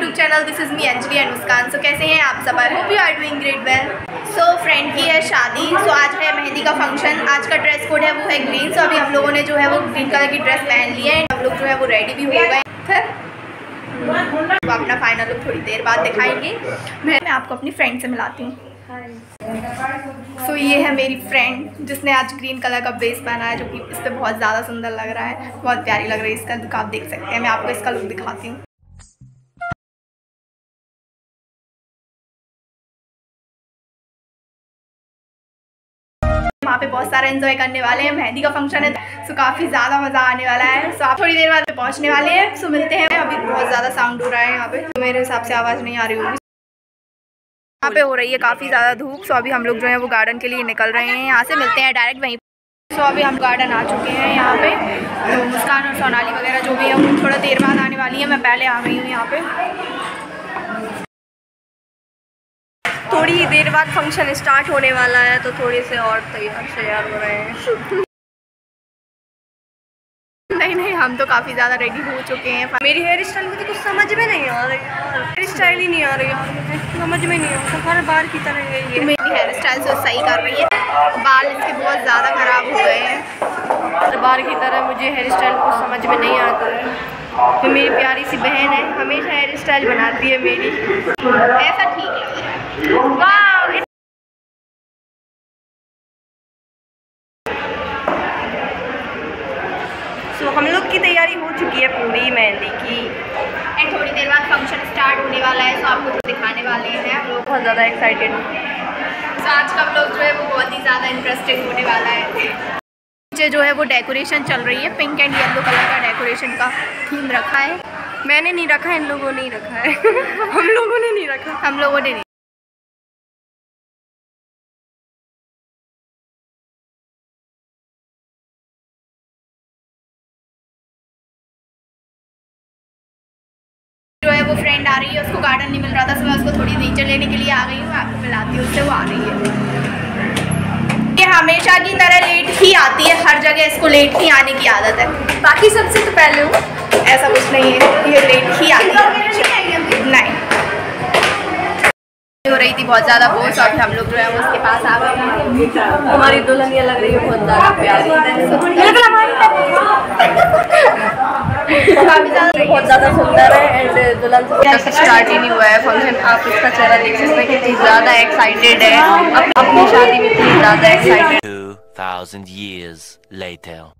YouTube channel this is me Anjali and Muskan so कैसे हैं आप सब? I hope you are doing great well so friend की है शादी. सो so, आज है मेहंदी का फ़ंक्शन आज का ड्रेस कोड है वो है ग्रीन सो so, अभी हम लोगों ने जो है वो ग्रीन कलर की ड्रेस पहन ली है. हम लोग जो है वो रेडी भी हो. गए फिर तो अपना फाइनल लुक थोड़ी देर बाद दिखाएँगे. मैं आपको अपनी फ्रेंड से मिलाती हूँ. सो so, ये है मेरी फ्रेंड जिसने आज ग्रीन कलर का बेस पहना है जो कि इस पर बहुत ज़्यादा सुंदर लग रहा है. बहुत प्यारी लग रही है इसका लुक आप देख सकते हैं. मैं आपको इसका लुक दिखाती हूँ. वहाँ पे बहुत सारा एंजॉय करने वाले हैं। मेहंदी का फ़ंक्शन है सो काफ़ी ज़्यादा मज़ा आने वाला है। सो आप थोड़ी देर बाद पहुँचने वाले हैं सो मिलते हैं। अभी बहुत ज़्यादा साउंड हो रहा है यहाँ पे। तो मेरे हिसाब से आवाज़ नहीं आ रही होगी। यहाँ पे हो रही है काफ़ी ज़्यादा धूप सो अभी हम लोग जो है वो गार्डन के लिए निकल रहे हैं। यहाँ से मिलते हैं डायरेक्ट वहीं सो अभी हम गार्डन आ चुके हैं यहाँ पे। तो मुस्कान और सोनाली वगैरह जो भी है वो थोड़ा देर बाद आने वाली है। मैं पहले आ गई हूँ यहाँ पे। थोड़ी ही देर बाद फ़ंक्शन स्टार्ट होने वाला है तो थोड़ी से और तैयार तैयार हो रहे हैं। नहीं नहीं हम तो काफ़ी ज़्यादा रेडी हो चुके हैं। मेरी हेयर स्टाइल मुझे कुछ समझ में नहीं आ रही यार। हेयर स्टाइल ही नहीं आ रही यार मुझे। समझ में नहीं आ रहा। हर बार की तरह है। ये मेरी हेयर स्टाइल से सही कर रही है। बाल इसके बहुत ज़्यादा ख़राब हो गए हैं। हर बार की तरह मुझे हेयर स्टाइल कुछ समझ में नहीं आता है। तो मेरी प्यारी सी बहन है हमेशा हेयर स्टाइल बनाती है मेरी। ऐसा ठीक है। सो हम लोग की तैयारी हो चुकी है पूरी मेहंदी की। एंड थोड़ी देर बाद फ़ंक्शन स्टार्ट होने वाला है तो आपको तो दिखाने वाले हैं। हम लोग बहुत ज़्यादा एक्साइटेड तो आज का लोग जो है वो बहुत ही ज़्यादा इंटरेस्टिंग होने वाला है। नीचे जो है वो डेकोरेशन चल रही है पिंक एंड येलो कलर का डेकोरेशन का थीम रखा है। मैंने नहीं रखा इन लोगों ने ही रखा है। हम लोगों ने नहीं रखा। हम लोगों ने नहीं फ्रेंड आ रही है, उसको गार्डन नहीं मिल रहा था तो मैं उसको थोड़ी नेचर लेने के लिए आ गई हूँ, आपको मिलाती हूँ, उससे वो आ रही है। ये हमेशा की तरह लेट ही आती है, हर जगह इसको लेट ही आने की आदत है। बाकी सबसे तो पहले हूँ, ऐसा कुछ नहीं है, ये लेट ही आती है। नहीं। हो रही थी बहुत ज़्यादा बोझ, अभी हम लोग जो है उसके पास आ गए। हमारी दुल्हनिया लग रही है, बहुत ज़्यादा प्यारी। बहुत ज़्यादा सुंदर है एंड दुल्हन स्टार्ट ही नहीं हुआ है फ़ंक्शन आप इसका चेहरा देख सकते हैं कितनी ज़्यादा एक्साइटेड है अपनी शादी में ज़्यादा excited 2000 years later.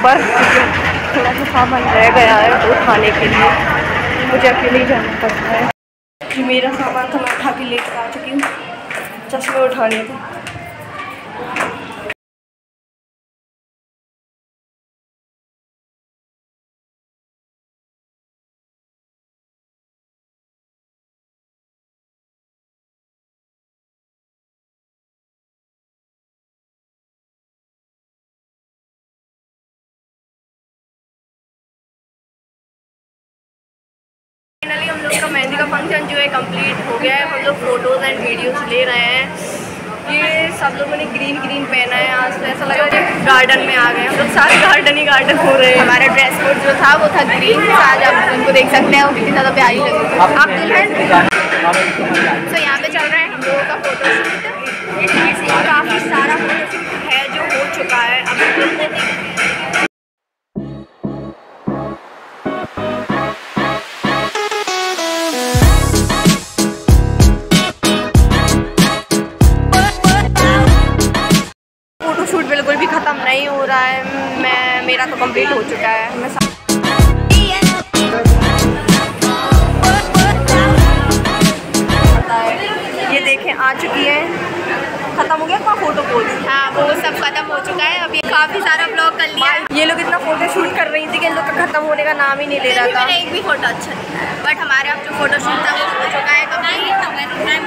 ऊपर थोड़ा सा सामान रह गया है उठाने के लिए। मुझे अकेले ही जाना पड़ता है। कि मेरा सामान तो मैं उठा के लेकर आ चुकी हूँ। चश्मे उठाने थे का मेहंदी का फ़ंक्शन जो है कंप्लीट हो गया है। हम लोग फ़ोटोज़ एंड वीडियोज़ ले रहे हैं। ये सब लोगों ने ग्रीन ग्रीन पहना है आज तो ऐसा लग रहा है गार्डन में आ गए। हम लोग सारे गार्डन ही गार्डन हो रहे हैं। हमारा ड्रेस कोड जो था, वो था ग्रीन तो आज आप उनको देख सकते हैं, वो कितनी ज़्यादा प्यारी लगी आप तो यहाँ पे चल रहे हैं हम लोगों। कंप्लीट हो चुका है। मैं ये देखें आ चुकी है। ख़त्म हो गया? आपका फ़ोटो पोज हाँ वो सब खत्म हो चुका है। अभी काफ़ी सारा ब्लॉग कर लिया ये लोग इतना फ़ोटो शूट कर रही थी कि इन लोग का खत्म होने का नाम ही नहीं ले रहा था। एक भी फ़ोटो अच्छा नहीं बट हमारे अब जो फ़ोटो शूट था वो हो चुका है।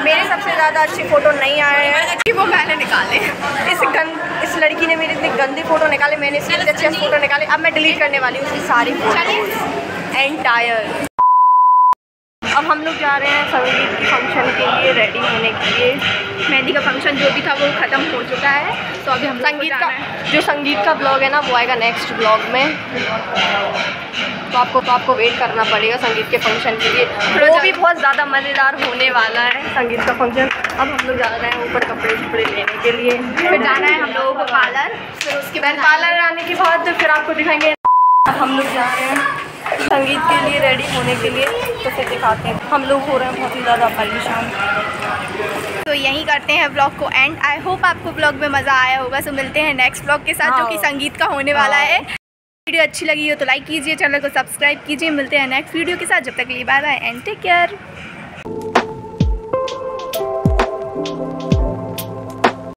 मेरे सबसे ज़्यादा अच्छी फ़ोटो नहीं आए हैं। वो मैंने निकाले। इस गंद इस लड़की ने मेरी इतनी गंदी फ़ोटो निकाले मैंने इससे इतने अच्छे फ़ोटो निकाले। अब मैं डिलीट करने वाली हूँ उसकी सारी एंटायर अब हम लोग जा रहे हैं संगीत की फ़ंक्शन के लिए रेडी होने के लिए। मेहंदी का फ़ंक्शन जो भी था वो खत्म हो चुका है। तो अभी हम संगीत का जो संगीत का ब्लॉग है ना वो आएगा नेक्स्ट ब्लॉग में। तो आपको तो आपको वेट करना पड़ेगा संगीत के फ़ंक्शन के लिए। वो भी बहुत ज़्यादा मज़ेदार होने वाला है संगीत का फ़ंक्शन अब हम लोग जा रहे हैं ऊपर कपड़े शपड़े लेने के लिए। फिर जाना है हम लोगों को पार्लर फिर उसके बाद पार्लर आने के बाद तो फिर आपको दिखाएँगे। अब हम लोग जा रहे हैं संगीत के लिए रेडी होने के लिए। तो फिर दिखाते हैं। हम लोग हो रहे हैं बहुत ही ज़्यादा परेशान। तो यहीं करते हैं ब्लॉग को एंड आई होप आपको ब्लॉग में मज़ा आया होगा। सो मिलते हैं नेक्स्ट ब्लॉग के साथ जो कि हाँ। संगीत का होने वाला हाँ। है। वीडियो अच्छी लगी हो तो लाइक कीजिए, चैनल को सब्सक्राइब कीजिए। मिलते हैं नेक्स्ट वीडियो के साथ। जब तक के लिए bye bye and take care